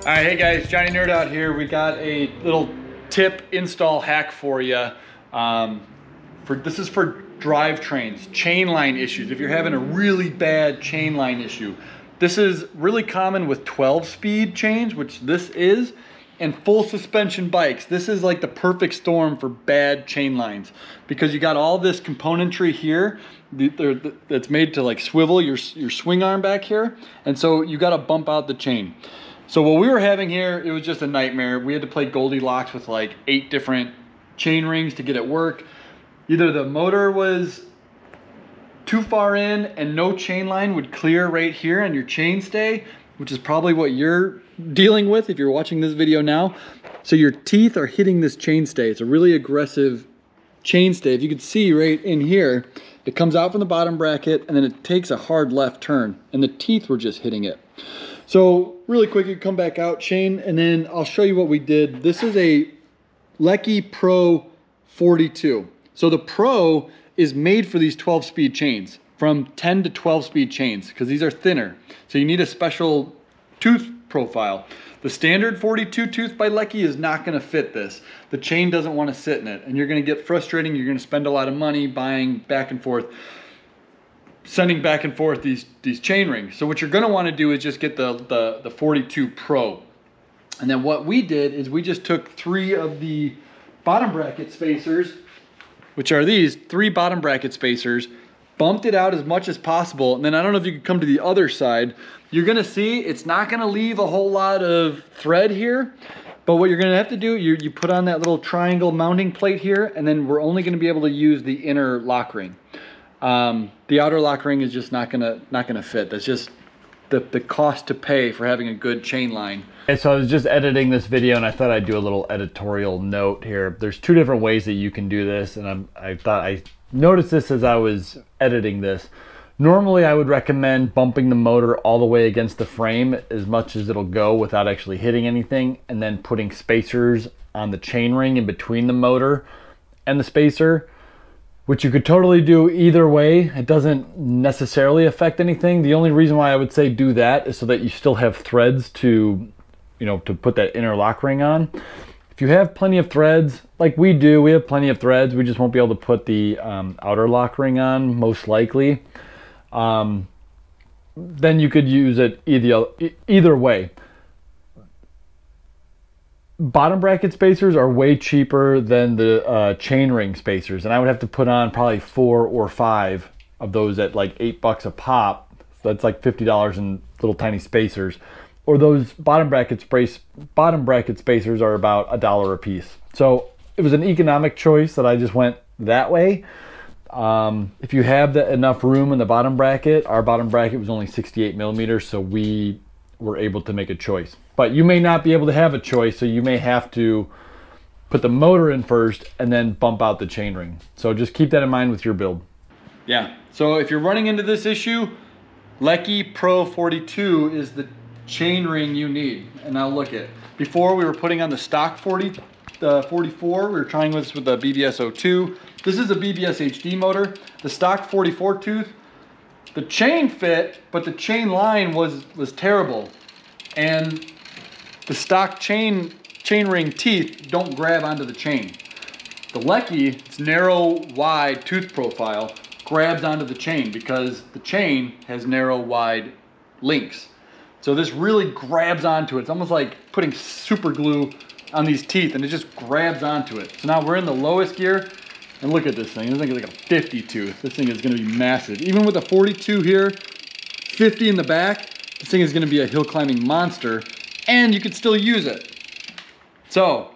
All right, hey guys, Johnny Nerd out here. We got a little tip install hack for you. Um, for this is for drivetrains, chain line issues. If you're having a really bad chain line issue, this is really common with 12 speed chains, which this is, and full suspension bikes. This is like the perfect storm for bad chain lines because you got all this componentry here that's made to like swivel your, your swing arm back here. And so you got to bump out the chain. So what we were having here, it was just a nightmare. We had to play Goldilocks with like eight different chain rings to get it work. Either the motor was too far in and no chain line would clear right here on your chain stay, which is probably what you're dealing with if you're watching this video now. So your teeth are hitting this chain stay. It's a really aggressive chain stay. If you can see right in here, it comes out from the bottom bracket and then it takes a hard left turn and the teeth were just hitting it. So really quick, you come back out chain and then I'll show you what we did. This is a Lekkie Pro 42. So the Pro is made for these 12 speed chains from 10 to 12 speed chains because these are thinner. So you need a special tooth profile. The standard 42 tooth by Lekkie is not gonna fit this. The chain doesn't wanna sit in it and you're gonna get frustrating. You're gonna spend a lot of money buying back and forth, sending back and forth these, these chain rings. So what you're gonna wanna do is just get the, the, the 42 Pro. And then what we did is we just took three of the bottom bracket spacers which are these three bottom bracket spacers, bumped it out as much as possible. And then I don't know if you could come to the other side. You're gonna see it's not gonna leave a whole lot of thread here, but what you're gonna have to do, you, you put on that little triangle mounting plate here, and then we're only gonna be able to use the inner lock ring. Um, the outer lock ring is just not gonna not gonna fit. That's just the, the cost to pay for having a good chain line. Okay, so I was just editing this video and I thought I'd do a little editorial note here. There's two different ways that you can do this and I'm, I thought I noticed this as I was editing this. Normally I would recommend bumping the motor all the way against the frame as much as it'll go without actually hitting anything and then putting spacers on the chain ring in between the motor and the spacer which you could totally do either way. It doesn't necessarily affect anything. The only reason why I would say do that is so that you still have threads to, you know, to put that inner lock ring on. If you have plenty of threads, like we do, we have plenty of threads. We just won't be able to put the um, outer lock ring on, most likely. Um, then you could use it either, either way bottom bracket spacers are way cheaper than the uh, chainring spacers, and I would have to put on probably four or five of those at like eight bucks a pop. So that's like fifty dollars in little tiny spacers. Or those bottom bracket space bottom bracket spacers are about a dollar a piece. So it was an economic choice that I just went that way. Um, if you have the, enough room in the bottom bracket, our bottom bracket was only 68 millimeters, so we were able to make a choice. But you may not be able to have a choice, so you may have to put the motor in first and then bump out the chainring. So just keep that in mind with your build. Yeah, so if you're running into this issue, Lekkie Pro 42 is the chainring you need. And now look at, before we were putting on the stock 40, the 44, we were trying this with the BBS 02. This is a BBS HD motor. The stock 44 tooth, the chain fit, but the chain line was, was terrible. And the stock chain, chain ring teeth don't grab onto the chain. The Lekkie, its narrow, wide tooth profile, grabs onto the chain because the chain has narrow, wide links. So this really grabs onto it. It's almost like putting super glue on these teeth and it just grabs onto it. So now we're in the lowest gear and look at this thing. This thing is like a 50 tooth. This thing is gonna be massive. Even with a 42 here, 50 in the back, this thing is gonna be a hill climbing monster and you could still use it. So,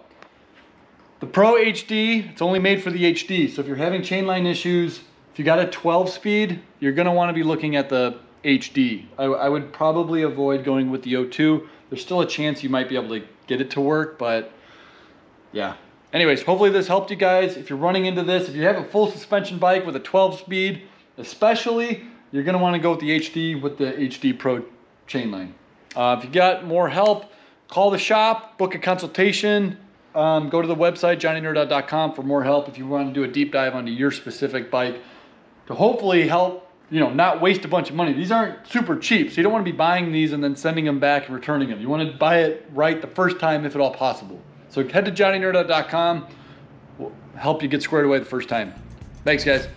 the Pro HD, it's only made for the HD. So if you're having chain line issues, if you got a 12 speed, you're gonna wanna be looking at the HD. I, I would probably avoid going with the O2. There's still a chance you might be able to get it to work, but yeah anyways, hopefully this helped you guys. If you're running into this, if you have a full suspension bike with a 12 speed, especially, you're gonna wanna go with the HD with the HD Pro chain line. Uh, if you got more help, call the shop, book a consultation, um, go to the website, johnnynerd.com for more help if you wanna do a deep dive onto your specific bike to hopefully help you know, not waste a bunch of money. These aren't super cheap, so you don't want to be buying these and then sending them back and returning them. You want to buy it right the first time if at all possible. So head to JohnnyNerd.com. We'll help you get squared away the first time. Thanks, guys.